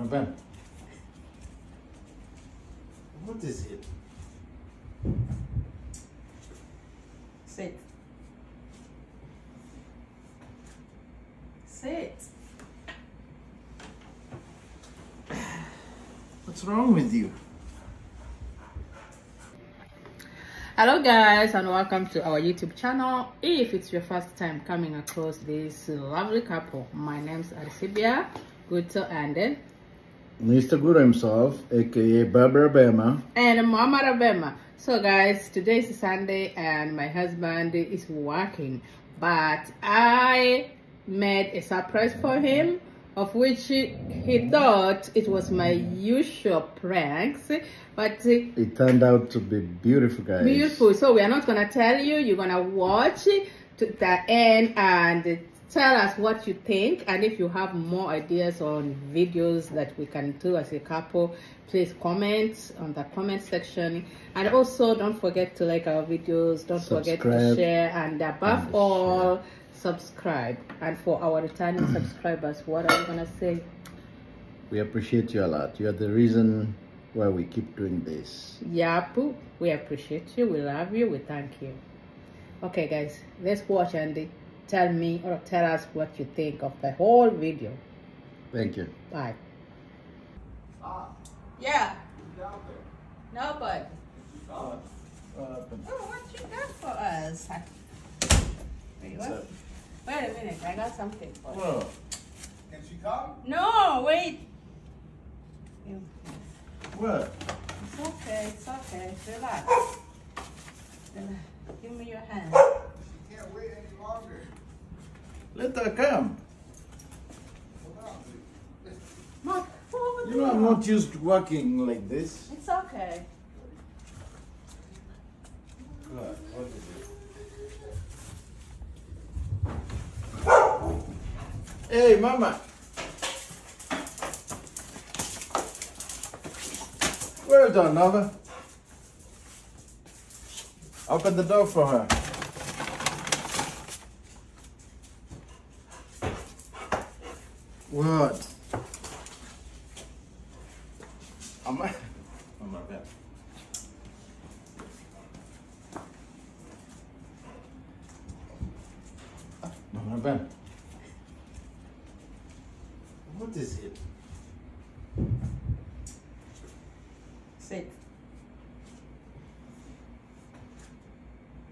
My Ben. What is it? Sit. Sit. What's wrong with you? Hello guys and welcome to our YouTube channel. If it's your first time coming across this lovely couple, my name's Arcibia Guto and Mr. Guru himself, aka Baba Rabema. and Mama Rabema. So guys, today is Sunday and my husband is working, but I made a surprise for him of which he thought it was my usual pranks, but It turned out to be beautiful, guys. beautiful. So we are not gonna tell you. You're gonna watch to the end and tell us what you think. And if you have more ideas on videos that we can do as a couple, please comment on the comment section. And also, don't forget to like our videos. Don't forget to share. And above And all, subscribe. And for our returning subscribers, what are you gonna say? We appreciate you a lot. You are the reason why we keep doing this. Yapu, we appreciate you, we love you, we thank you. Okay, guys, let's watch and tell me or tell us what you think of the whole video. Thank you. Bye. Uh, yeah. No, but oh, what you got for us? Wait, what? Wait a minute, I got something for you. Oh, Can she come? No, wait. what? It's okay, it's okay. Relax. Relax. Give me your hand. She can't wait any longer. Let her come. Hold on, please. Mark, over You know I'm not used to working like this. It's okay. What? What is it? Hey, Mama. Well done, Nova. Open the door for her. What? Mama. Mama, yeah. Mama Ben. What is it? Sit.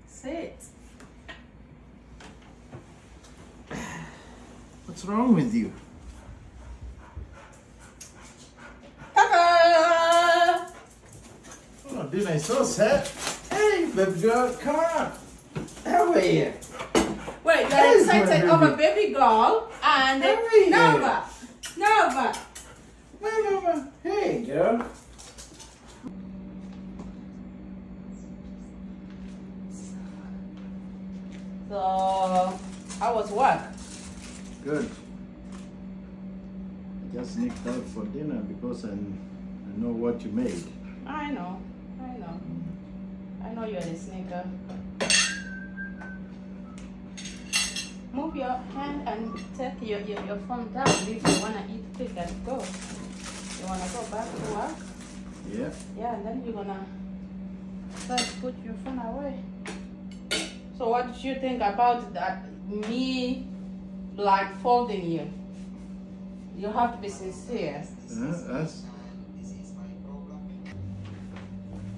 Sit. What's wrong with you? Dinner is so sad. Hey, baby girl, come on. How are you? Wait, you're Hey, excited over baby. girl and. Nova. Nova. My mama. Hey, girl. So, how was work? Good. I just sneaked out for dinner because I, I know what you made. I know. I know you're a sneaker. Move your hand and take your, your, your phone down if you wanna eat quick and go. You wanna go back to work? Yeah. Yeah, and then you're gonna first put your phone away. So what did you think about that me like folding you? You have to be sincere. Uh, that's.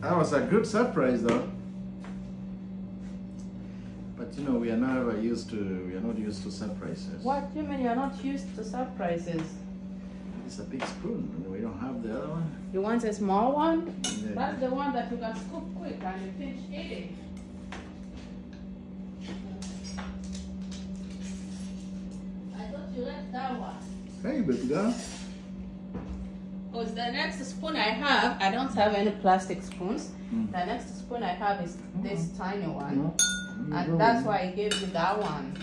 That was a good surprise, though. But you know, we are never used to. We are not used to surprises. What do you mean you're not used to surprises? It's a big spoon, and we don't have the other one. You want a small one? Yeah. That's the one that you can scoop quick and you finish eating. I thought you left that one. Hey, baby girl. The next spoon I have, I don't have any plastic spoons. Mm. The next spoon I have is this tiny one. No? And that's why I gave you that one.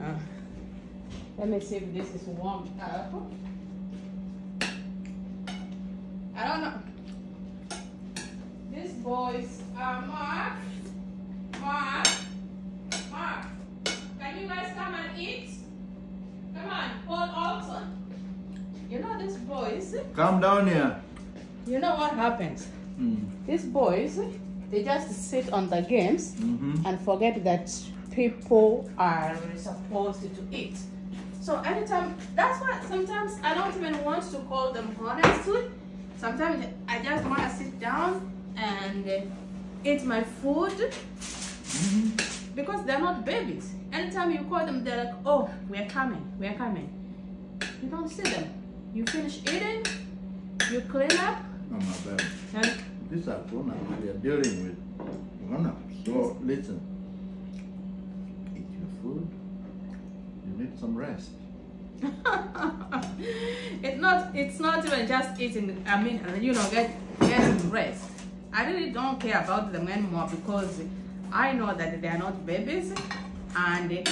Uh, let me see if this is warm up. I don't know. These boys are Mark. Mark. Mark. Can you guys come and eat? Come on, Paul Alton. You know these boys Calm down here. You know what happens? Mm. These boys, they just sit on the games Mm-hmm. and forget that people are supposed to eat. So anytime, that's why sometimes I don't even want to call them honestly. Sometimes I just want to sit down and eat my food because they're not babies. Anytime you call them, they're like, oh, we're coming, we're coming. You don't see them. You finish eating, you clean up, Oh my bad. and These are grown ups. We are dealing with grown ups. So listen. Eat your food. You need some rest. it's not it's not even just eating i mean you know get getting rest i really don't care about them anymore because i know that they are not babies and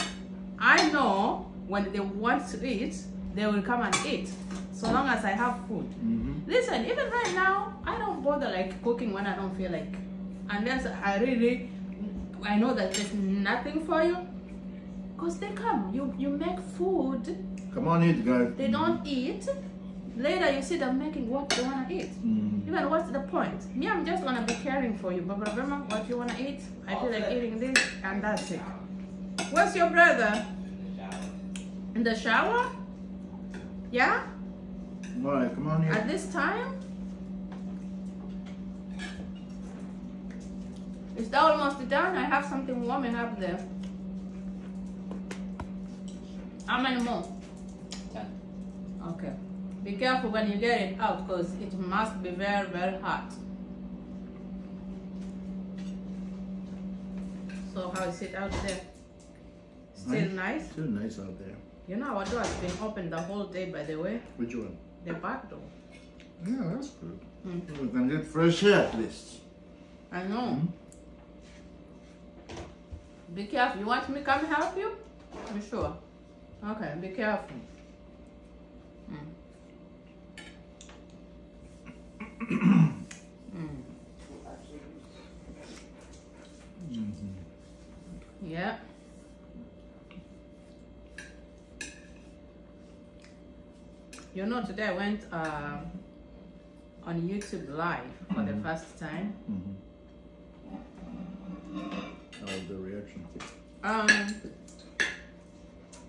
i know when they want to eat they will come and eat so long as i have food Mm-hmm. Listen even right now i don't bother like cooking when i don't feel like unless i really i know that there's nothing for you because they come you you make food Come on, eat, guys. they don't eat. Later, you see them making what they wanna eat. Mm. Even what's the point? Me, I'm just gonna be caring for you. But remember what you wanna eat? I feel like eating this, and that's it. Where's your brother? In the shower? Yeah? All right, come on, At this time? Is that almost done? I have something warming up there. How many more? Okay. Be careful when you get it out because it must be very, very hot. So how is it out there? Still nice? Still nice out there. You know our door has been open the whole day by the way. Which one? The back door. Yeah, that's good. Mm. We can get fresh air at least. I know. Hmm? Be careful. You want me to come help you? You sure? Okay, be careful. Mm. Mm. Yeah. You know, today I went uh, on YouTube Live for the first time. Mm-hmm. How was the reaction? Um,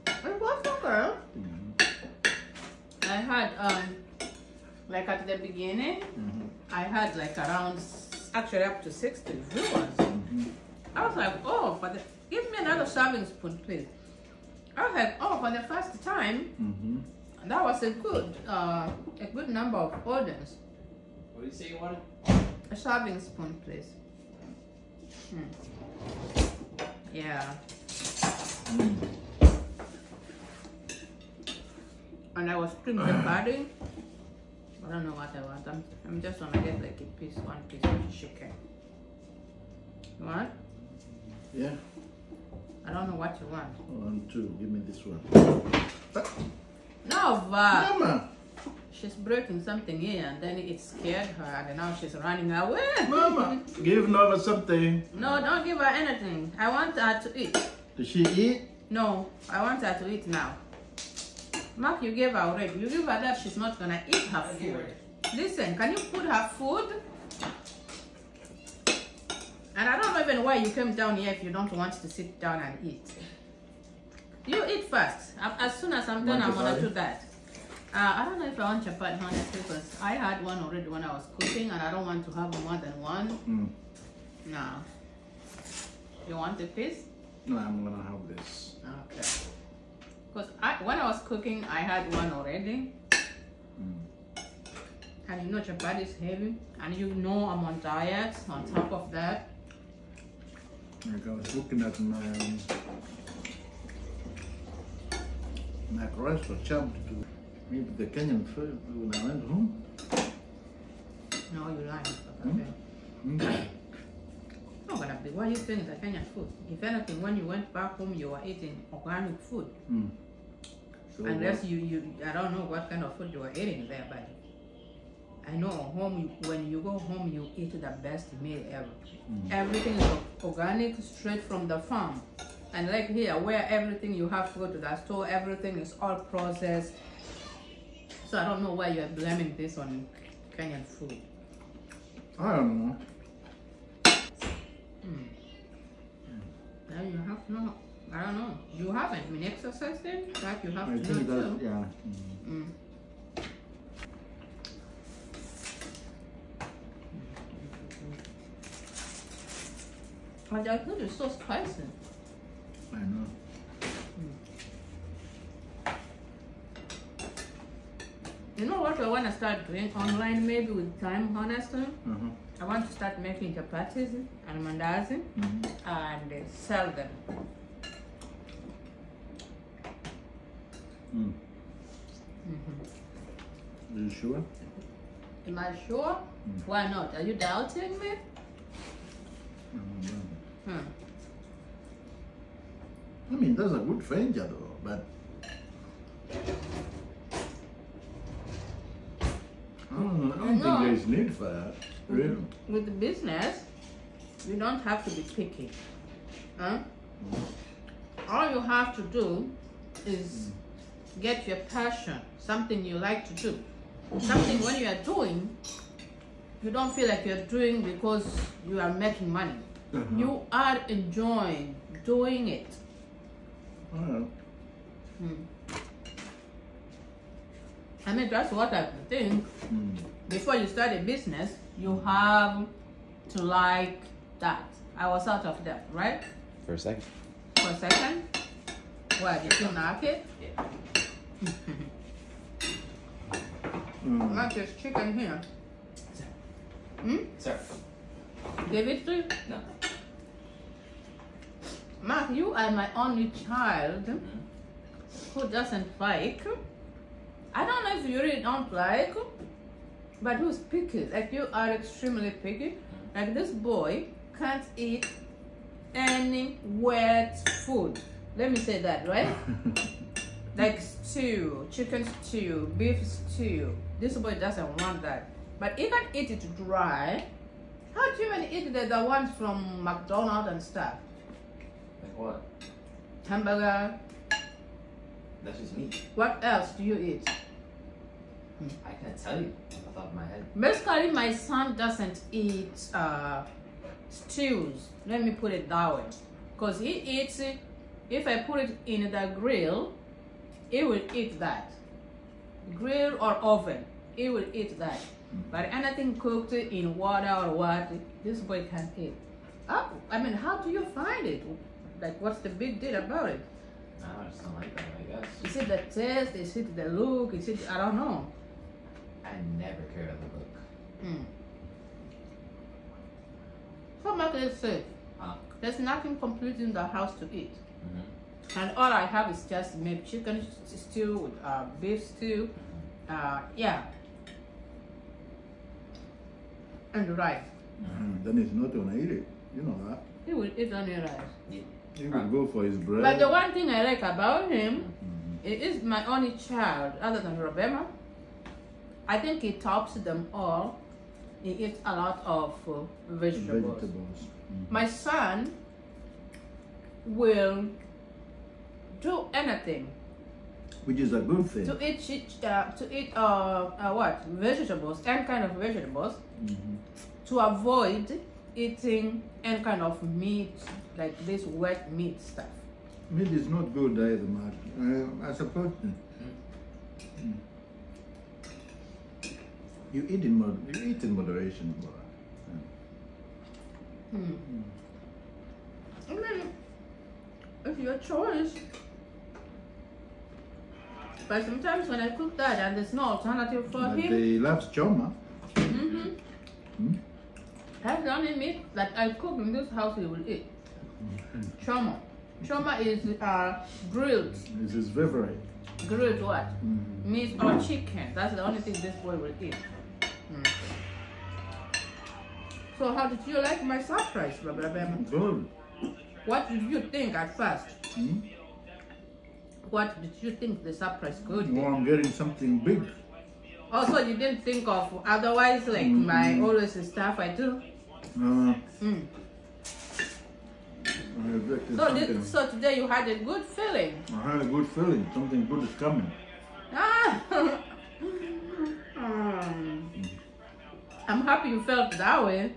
it was okay. Mm-hmm. I had um, like at the beginning, Mm-hmm. I had like around actually up to sixty viewers. Mm-hmm. I was like, oh, for the give me another serving spoon, please. I was like, oh, for the first time, Mm-hmm. That was a good, uh, a good number of orders. What do you say you wanted? A serving spoon, please. Hmm. Yeah. Mm. And I was cream the pudding. I don't know what I want. I'm, I'm just gonna get like a piece, one piece of chicken. What? Yeah. I don't know what you want. One, two. Give me this one. No, Va. Mama. She's breaking something here and then it scared her and now she's running away. Mama. Give Nova something. No, don't give her anything. I want her to eat. Does she eat? No, I want her to eat now. Mark, you gave her already. You give her that, she's not gonna eat her food. Listen, can you put her food? And I don't know even why you came down here if you don't want to sit down and eat. You eat first. As soon as I'm done, I'm gonna do that. Uh, I don't know if I want chapati, honestly, because I had one already when I was cooking, and I don't want to have more than one. Mm. No. You want the piece? No, I'm gonna have this. Okay. Because I, when I was cooking, I had one already. Mm. And you know chapati is heavy. And you know I'm on diet on top of that. I was looking at my um, my rice for champ to maybe the Kenyan food when I went home. No, you lying. Hmm? Okay. Mm. Not gonna be. Why are you saying the Kenyan food? If anything, when you went back home, you were eating organic food. Mm. So Unless you, you, I don't know what kind of food you were eating there, but I know home, when you go home, you eat the best meal ever. Mm. Everything is organic, straight from the farm. And like here, where everything you have to go to the store, everything is all processed. So I don't know why you're blaming this on Kenyan food. I don't know. Now you have no, I don't know. You haven't been exercising, like you have I to think do that's too. yeah. mm. Mm. And their food is so spicy. I know. You know what I want to start doing online maybe with time, honestly? Uh-huh. I want to start making chapatis and mandazi Mhm. and uh, sell them. Mm. Mhm. Are you sure? Am I sure? Mm. Why not? Are you doubting me? Mm, Hmm. I mean, that's a good venture though, but I don't, I don't No. think there's need for that. Really? Mm-hmm. With the business, you don't have to be picky. Huh? Mm-hmm. All you have to do is mm. get your passion, something you like to do. Mm. Something when you are doing, you don't feel like you're doing because you are making money. Uh-huh. You are enjoying doing it. All right. Hmm. I mean, that's what I think. Mm. Before you start a business, you have to like that. I was out of that, right? For a second. For a second. What, did you knock it? Yeah. Mm. Not just chicken here. Sir. Hmm? Sir. Give it to you? No. Mark, you are my only child who doesn't like. I don't know if you really don't like, but who's picky. Like you are extremely picky. Like this boy can't eat any wet food. Let me say that, right? like stew, chicken stew, beef stew. This boy doesn't want that. But he can eat it dry. How do you even eat the, the ones from McDonald's and stuff? What? Hamburger. That's just meat. What else do you eat? I can't tell you off the top of my head. Basically, my son doesn't eat uh, stews. Let me put it that way. Because he eats it, if I put it in the grill, he will eat that. Grill or oven, he will eat that. But anything cooked in water or what, this boy can't eat. Oh, I mean, how do you find it? Like, what's the big deal about it? I just don't like that, I guess. Is it the taste? Is it the look? Is it, I don't know. I never care about the look. Hmm. So Mark is safe. Huh? There's nothing complete in the house to eat. Mm-hmm. And all I have is just maybe chicken stew with uh, beef stew. Uh, yeah. And rice. Mm, then he's not gonna eat it. You know that. He will eat only rice. He will go for his bread. But the one thing I like about him, Mhm. it is my only child other than Rabema. I think he tops them all. He eats a lot of uh, vegetables. Vegetables. Mm. My son will do anything Which is a good thing. to eat uh, to eat uh, uh, what vegetables, any kind of vegetables, Mhm. to avoid eating any kind of meat like this wet meat stuff. Meat is not good either, Mark. Uh, I suppose. Mm. You eat in mod- you eat in moderation, boy. Hmm. I mean, it's your choice. But sometimes when I cook that and there's no alternative for But him, they love choma. hmm Hmm? that's the only meat that I cook in this house he will eat. Choma. Choma is uh, grilled. This is favorite. Grilled what? Mhm. Meat or chicken. That's the only thing this boy will eat. Mm. So how did you like my surprise? Good. What did you think at first? Hmm? What did you think the surprise could be? Oh, I'm getting something big. Also, you didn't think of otherwise, like Mm. my always stuff I do. Uh, Mm. So, this, so today you had a good feeling. I had a good feeling. Something good is coming. Ah. um, I'm happy you felt that way.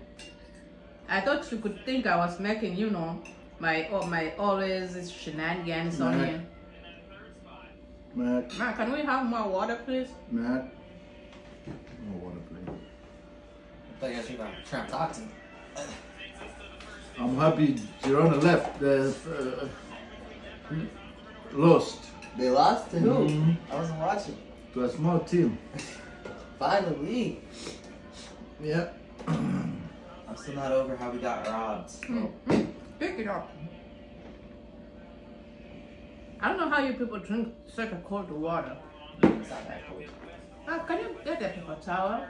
I thought you could think I was making, you know, my oh, my always shenanigans Matt. on here. Matt. Matt, can we have more water, please? Matt. More water, please. I thought you guys were trying to talk to me. I'm happy Girona left. Uh, uh, lost They lost to who? Mhm. I wasn't watching. to a small team. Finally. Yeah. I'm still not over how we got robbed. Mm, mm, Pick it up. I don't know how you people drink such a cold water. It's not that cool. Ah, can you get a paper towel?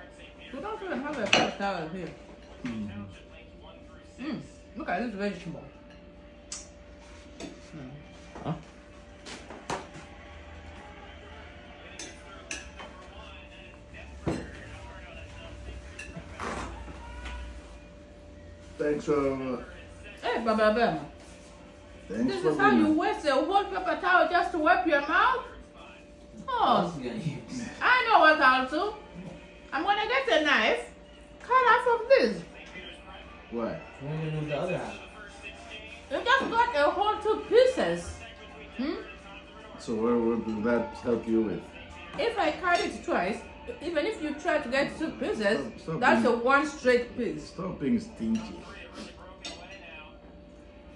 We don't even have a paper towel here. Mm, look at this vegetable. Huh? Thanks uh, for. Hey, Baba Bama. Thanks This for is how you waste a whole paper towel just to wipe your mouth? Oh, else you gonna use? I know what I'll do. I'm gonna get a knife, cut half of this. Why? We're move the other half. You just got a whole two pieces. Hmm? So what, would that help you with? If I cut it twice, even if you try to get two pieces, Stop- stop that's a one straight piece. Stop being stingy.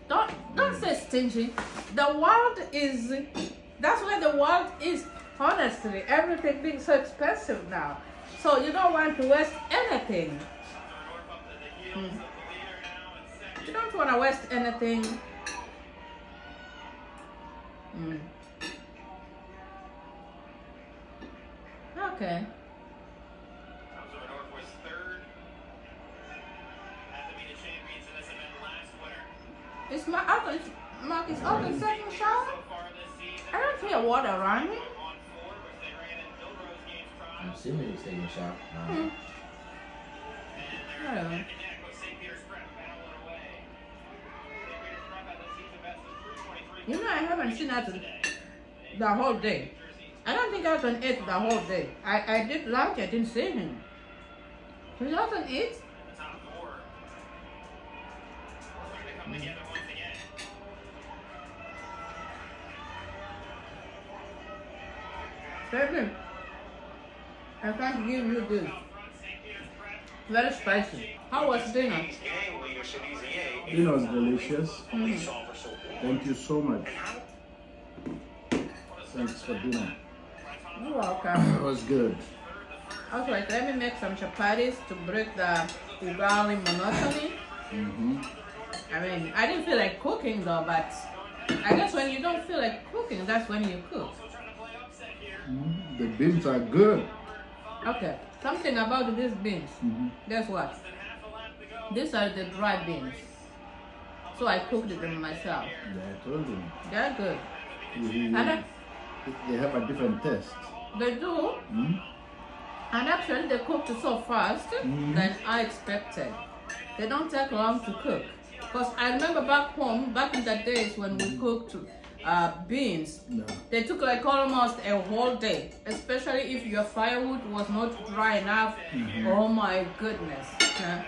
Don't don't say stingy. The world is that's where the world is. Honestly, everything being so expensive now, so you don't want to waste anything. Hmm. You don't want to waste anything. Hmm. Okay. Elmsford North was third at the Meet of Champions in this event last winter. It's my uncle. Mark is open second shower. So far this season, I don't hear water running. on four, which they ran in Millrose Games trial. I'm assuming he's taking a shot. No. Hmm. And they're Yeah. neck and neck with St. Peter's Prep battle it away. St. Peter's Prep had the season best of 323 You know, I haven't seen that the whole day. I don't think I can eat the whole day. I, I did lunch, I didn't see him. He doesn't eat? the top four. Come together once again. Baby, I can't give you this. Very spicy. How was dinner? Dinner leadership easy A. Dinner's delicious. Mm-hmm. Police officer. Thank you so much. Thanks for dinner. You're welcome. It was good. I was like, let me make some chapatis to break the Ugali monotony. hmm I mean, I didn't feel like cooking though, but I guess when you don't feel like cooking, that's when you cook. The beans are good. Okay, something about these beans. Mhm. Guess what? These are the dry beans. So I cooked them myself. Yeah, I told you. They're good. You- And I, They have a different taste. they do. Mm? And actually, they cooked so fast Mhm. than I expected. They don't take long to cook. Because I remember back home, back in the days when we cooked uh, beans, No. they took like almost a whole day, especially if your firewood was not dry enough. Oh my goodness. Huh?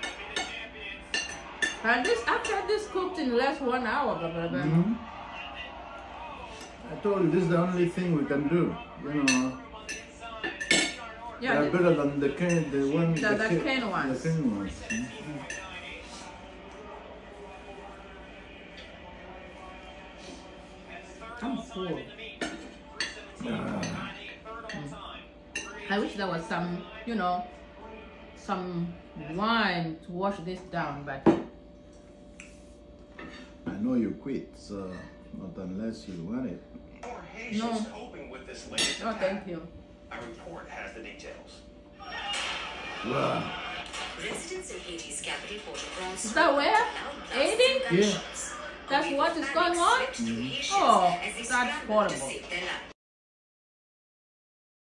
And this after this cooked in less one hour, blah, blah, blah. Mhm. I told you this is the only thing we can do. You know, Yeah, they're the- better than the cane, the one, The- the ca- cane ones. The cane ones. Mhm. I'm full. Ah, I wish there was some, you know, some wine to wash this down, but you quit, so not unless you want it. More Haitians No. coping with this latest no, attack. thank you. A report has the details. Wow. Residents in Haiti's capital, Port-au-Prince, Is that where? Haiti? Yeah. That's what is going on? Mm-hmm. Haitians Oh, as they that's horrible. save their lives.